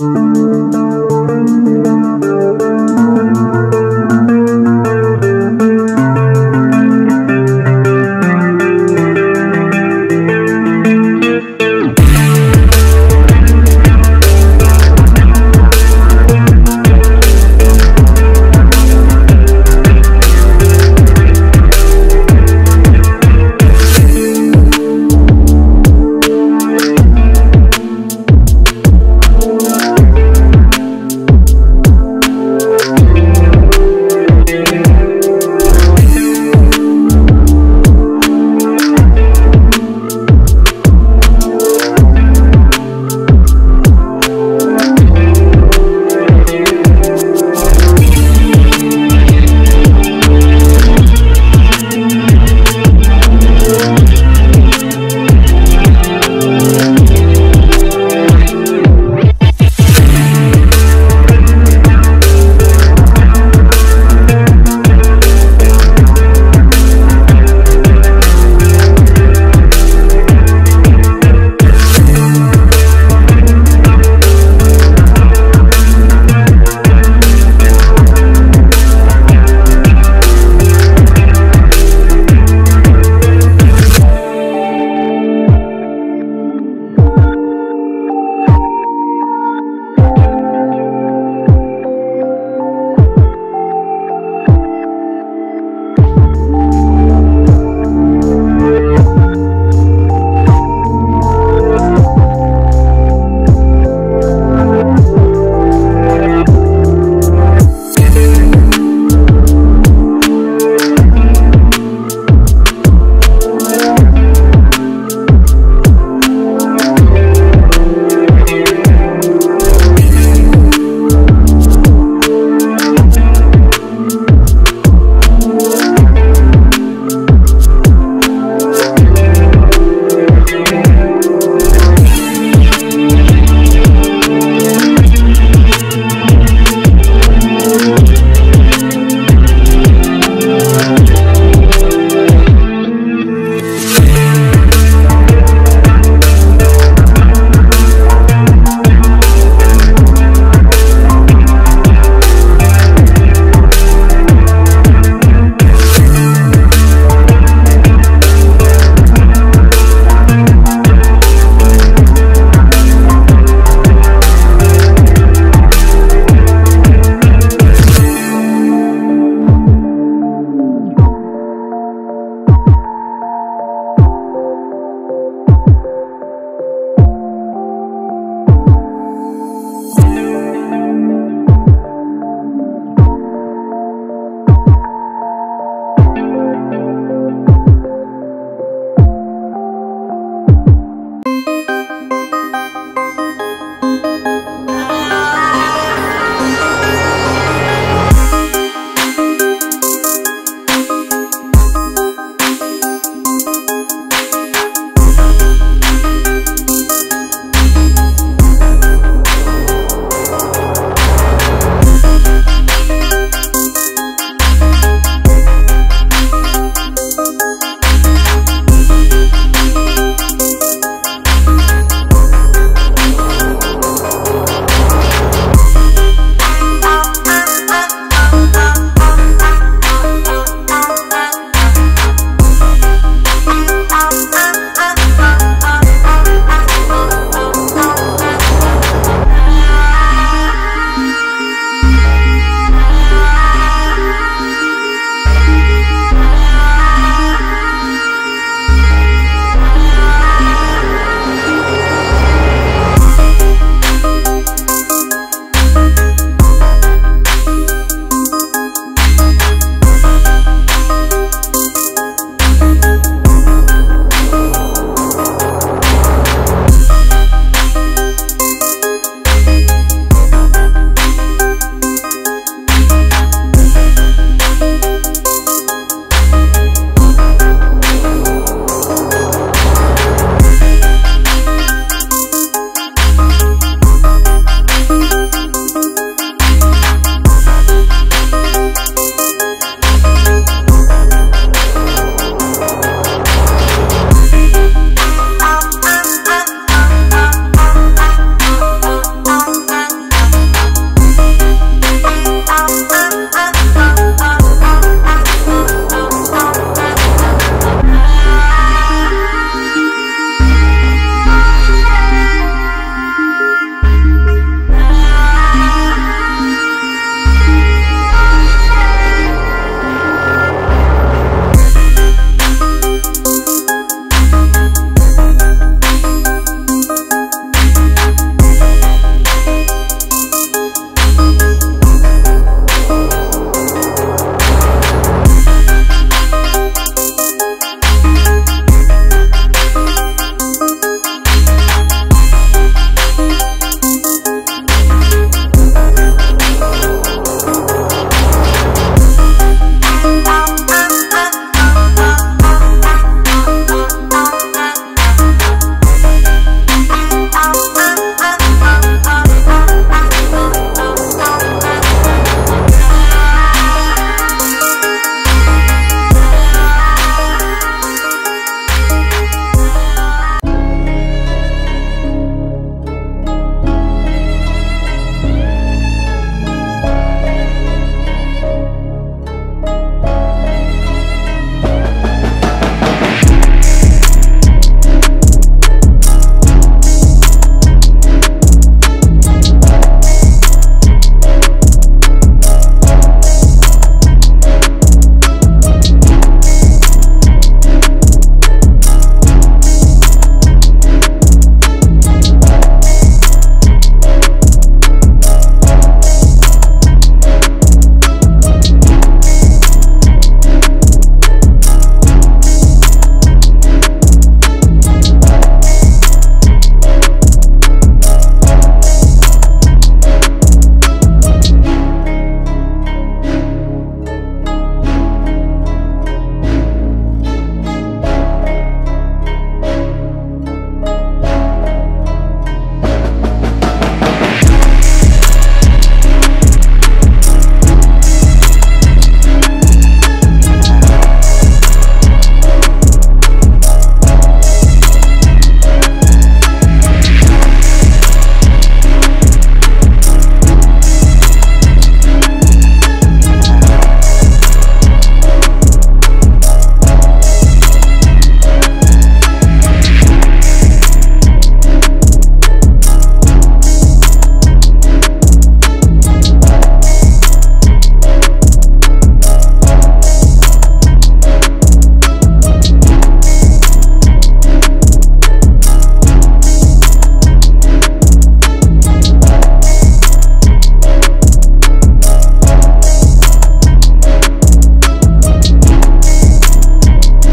Música